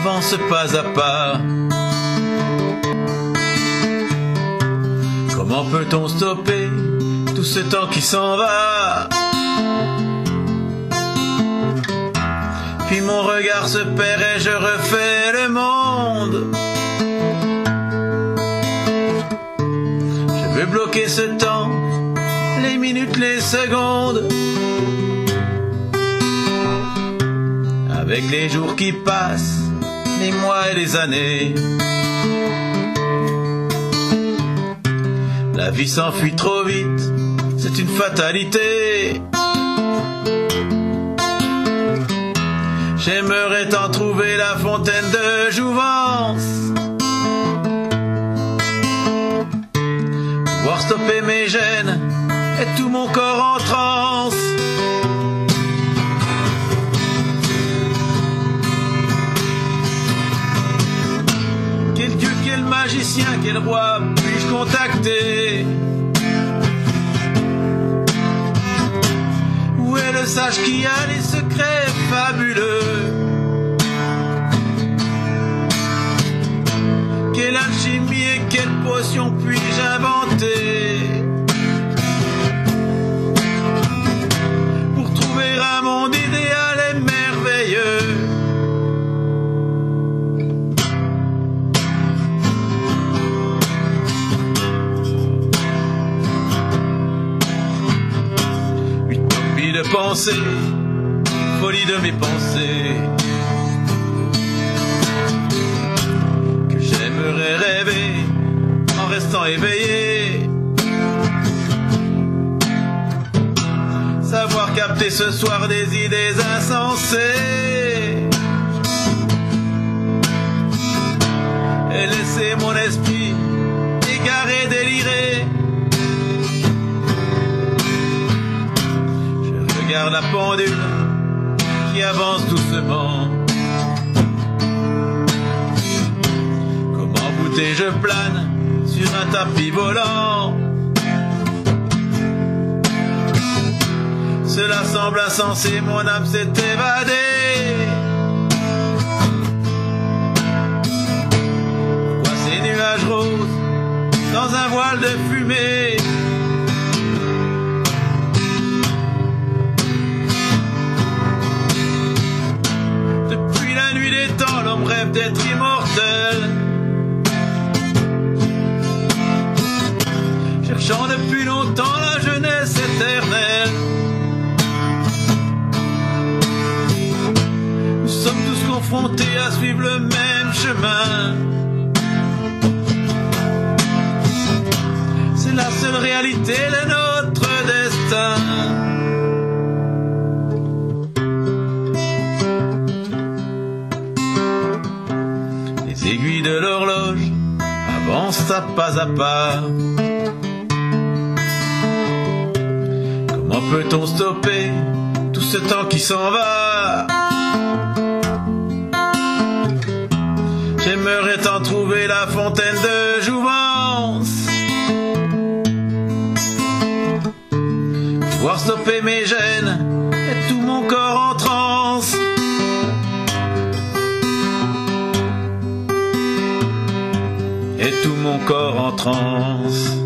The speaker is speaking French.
avance pas à pas. Comment peut-on stopper tout ce temps qui s'en va? Puis mon regard se perd et je refais le monde. Je veux bloquer ce temps, les minutes, les secondes. Avec les jours qui passent, les mois et les années. La vie s'enfuit trop vite, c'est une fatalité. J'aimerais t'en trouver la fontaine de jouvence. Voir stopper mes gènes et tout mon corps Quel dieu, quel magicien, quel roi puis-je contacter? Où est le sage qui a les secrets fabuleux? Quelle alchimie et quelle potion puis-je inventer? De pensée, folie de mes pensées. Que j'aimerais rêver en restant éveillé. Savoir capter ce soir des idées insensées. Et laisser mon esprit La pendule qui avance doucement. Comme embouté, je plane sur un tapis volant. Cela semble insensé, mon âme s'est évadée. Pourquoi ces nuages roses dans un voile de fumée? D'être immortel. Cherchant depuis longtemps la jeunesse éternelle. Nous sommes tous confrontés à suivre le même chemin. C'est la seule réalité de notre destin. Aiguilles de l'horloge avancent à pas à pas. Comment peut-on stopper tout ce temps qui s'en va? J'aimerais t'en trouver la fontaine de jouvence. Voir stopper mes gènes corps en transe.